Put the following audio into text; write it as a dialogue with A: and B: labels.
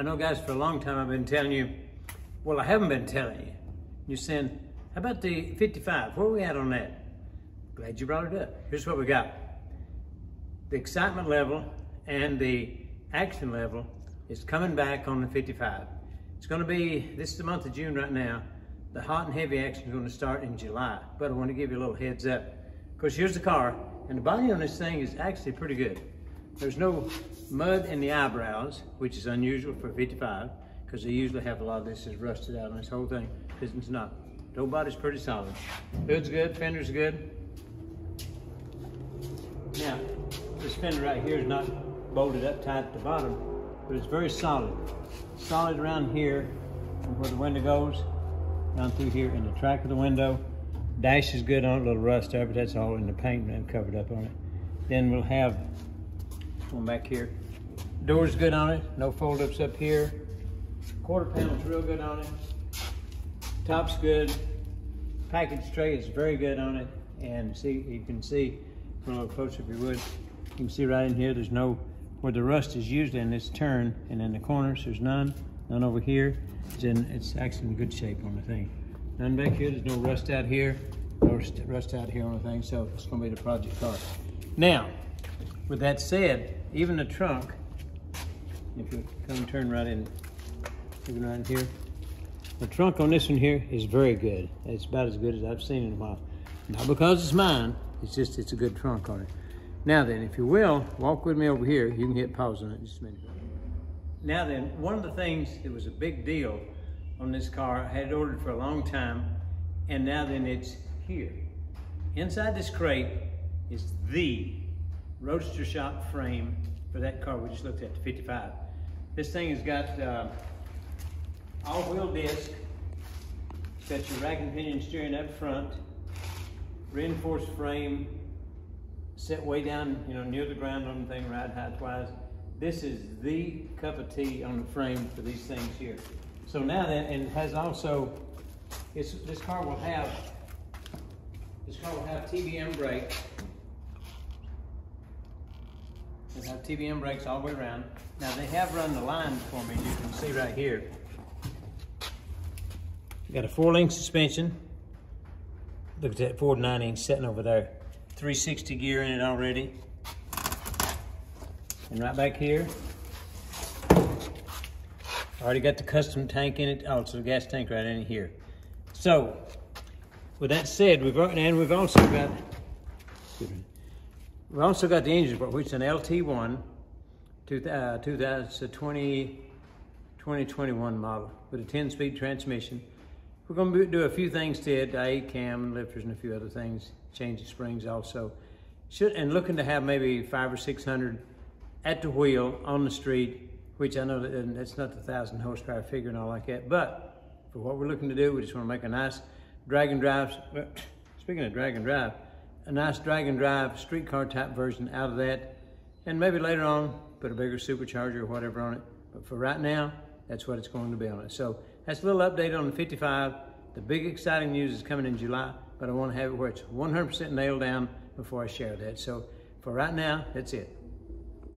A: I know guys for a long time I've been telling you, well I haven't been telling you. You're saying, how about the 55? Where are we at on that? Glad you brought it up. Here's what we got. The excitement level and the action level is coming back on the 55. It's gonna be, this is the month of June right now. The hot and heavy action is gonna start in July, but I wanna give you a little heads up. Of course, here's the car, and the body on this thing is actually pretty good. There's no mud in the eyebrows, which is unusual for 55, because they usually have a lot of this is rusted out on this whole thing. One's not. The whole body's pretty solid. Hood's good, fender's good. Now, this fender right here is not bolted up tight at the bottom, but it's very solid. Solid around here, where the window goes, down through here in the track of the window. Dash is good on it, a little rust there, but that's all in the paint and covered up on it. Then we'll have Going back here. Door's good on it, no fold-ups up here. Quarter panel's real good on it. Top's good. Package tray is very good on it. And see, you can see, a little closer if you would, you can see right in here, there's no, where the rust is usually in this turn, and in the corners, there's none. None over here. It's, in, it's actually in good shape on the thing. None back here, there's no rust out here, no rust out here on the thing, so it's gonna be the project car. Now, with that said, even the trunk, if you come turn right in, even right in here, the trunk on this one here is very good. It's about as good as I've seen in a while. Not because it's mine, it's just, it's a good trunk on it. Now then, if you will, walk with me over here. You can hit pause on it just a minute. Now then, one of the things that was a big deal on this car, I had ordered for a long time, and now then it's here. Inside this crate is the Roadster shop frame for that car we just looked at, the 55. This thing has got uh, all-wheel disc, got your rack and pinion steering up front, reinforced frame, set way down, you know, near the ground on the thing, ride height-wise. This is the cup of tea on the frame for these things here. So now that, and has also, this car will have, this car will have TBM brakes, they have TBM brakes all the way around. Now they have run the lines for me, you can see right here. Got a four link suspension. Look at that Ford 9 inch sitting over there. 360 gear in it already. And right back here, already got the custom tank in it. Oh, it's a gas tank right in here. So, with that said, we've and we've also got, we also got the engine, which is an LT1 2020, uh, 2021 model with a 10-speed transmission. We're going to do a few things to it, A cam, lifters, and a few other things. Change the springs also. Should, and looking to have maybe five or 600 at the wheel on the street, which I know that that's not the 1,000 horsepower figure and all like that. But for what we're looking to do, we just want to make a nice drag and drive. Speaking of drag and drive, a nice drag and drive streetcar type version out of that. And maybe later on, put a bigger supercharger or whatever on it. But for right now, that's what it's going to be on it. So that's a little update on the 55. The big exciting news is coming in July, but I want to have it where it's 100% nailed down before I share that. So for right now, that's it.